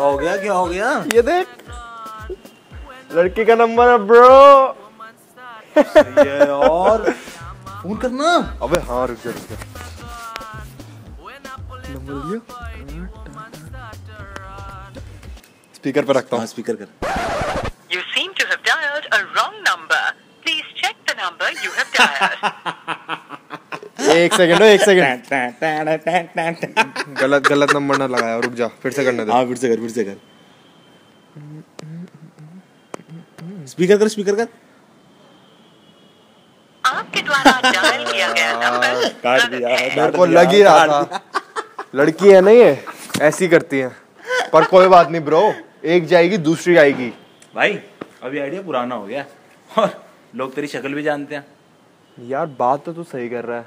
क्या हो गया क्या हो गया ये देख लड़की का नंबर है ब्रो ये और फ़ोन करना अबे हाँ रुक जा रुक जा नंबर दिया स्पीकर पे रखता हाँ हूँ स्पीकर कर You seem to have dialed a wrong number. Please check the number you have dialed. एक सेकंड एक सेकंड गलत गलत नंबर ना लगाया रुक जा फिर से करने दे। हाँ फिर से कर फिर से कर। स्पीकर कर स्पीकर कर। आपके द्वारा डायल किया गया नंबर काट दिया मेरे को लग ही रहा था। लड़की है नहीं है ऐसी करती है। पर कोई बात नहीं ब्रो एक जाएगी दूसरी आएगी। भाई अभी आइडिया पुराना हो गया। और लोग तेरी शक्ल भी जानते हैं। यार बात तो तू सही कर रहा है।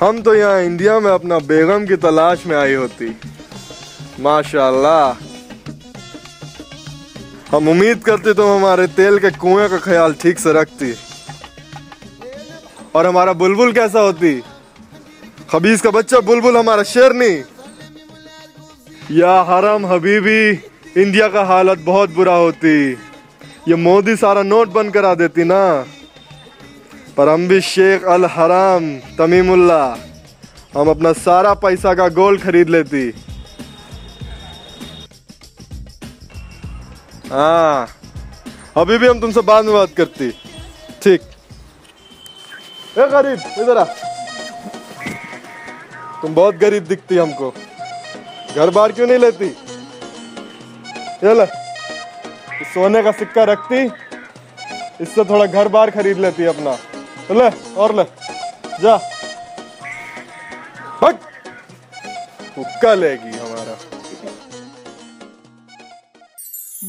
हम तो यहाँ इंडिया में अपना बेगम की तलाश में आई होती। माशाल्लाह। हम उम्मीद करते तुम हमारे तेल के कुएँ का ख्याल ठीक से रखती। और हमारा बुलबुल कैसा होती? खबीज का बच्चा बुलबुल हमारा शेर नहीं। या हरम हबीबी, इंडिया का हालत बहुत बुरा होती। ये मोदी सारा नोट बंद करा देती ना। पर हम भी शेख अल हराम तमीमुल्ला हम अपना सारा पैसा का गोल्ड खरीद लेती। हाँ अभी भी हम तुमसे बाद में बात करती। ठीक। ए गरीब, इधर आ। तुम बहुत गरीब दिखती हमको। घर बार क्यों नहीं लेती? ये ले। सोने का सिक्का रखती, इससे थोड़ा घर बार खरीद लेती अपना। લે ઓર લે જા હટ હુક્કા લેગી